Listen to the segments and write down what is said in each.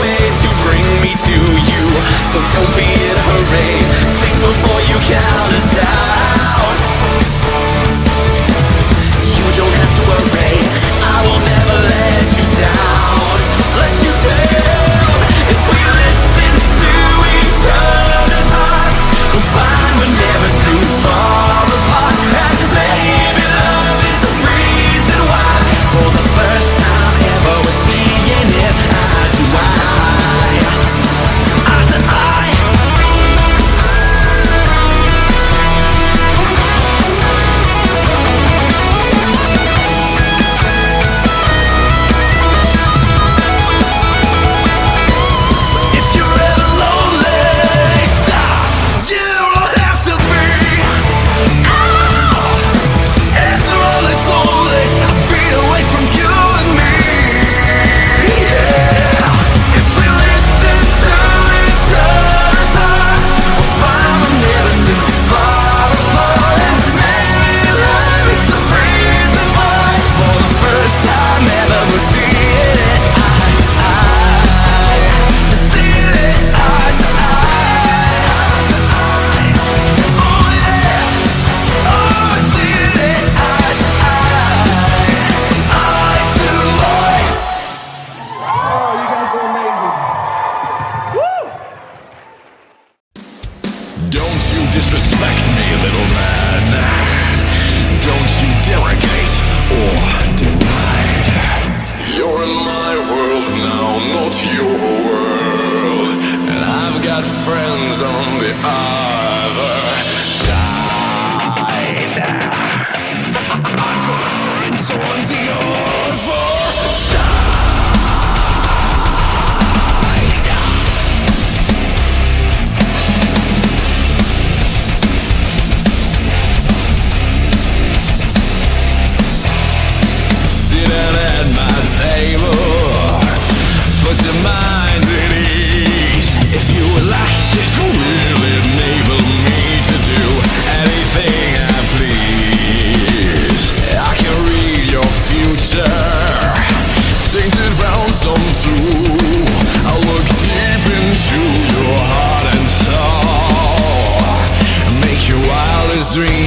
way to bring me to you. So don't be in a hurry, think before you count us out.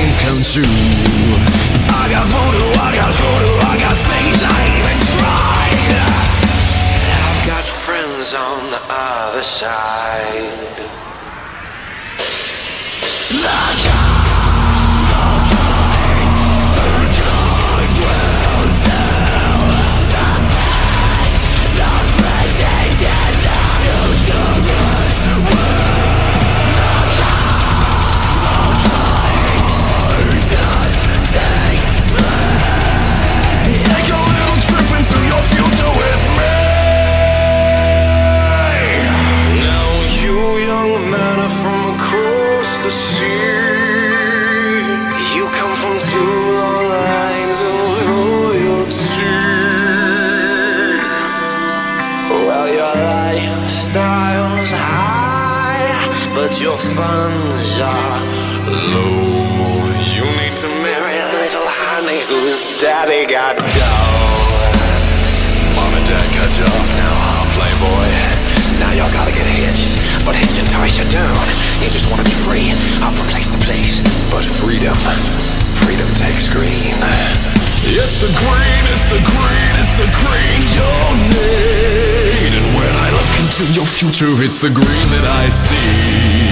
Dreams come true. I got voodoo, I got voodoo, I got things I even tried. I've got friends on the other side. Take daddy got dough. Mom and dad cut you off now, huh, playboy? Now y'all gotta get hitched, but hitch entice you down. You just wanna be free, up from place to place. But freedom, freedom takes green. It's the green, it's the green, it's the green you'll need. And when I look into your future, it's the green that I see.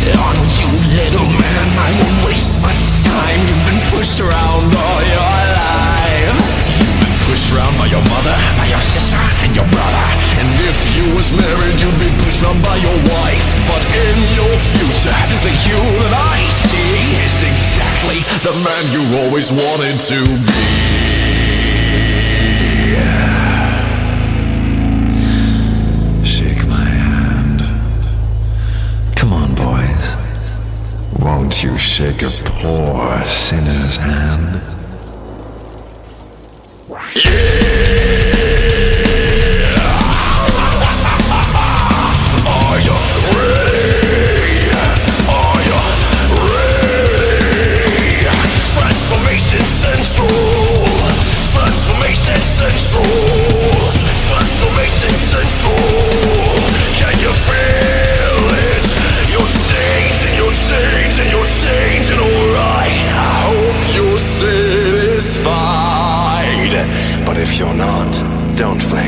On you little man, I don't waste much time. You've been pushed around all your life. You've been pushed around by your mother, by your sister, and your brother. And if you was married, you'd be pushed around by your wife. But in your future, the you that I see Is exactly the man you always wanted to be. you shake a poor sinner's hand. Yeah! Are you ready? Are you ready? Transformation Central!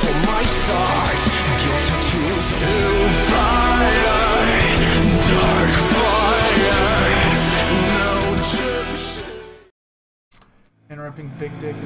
for my start Your tattoos fire, dark fire. No Interrupting Big Dick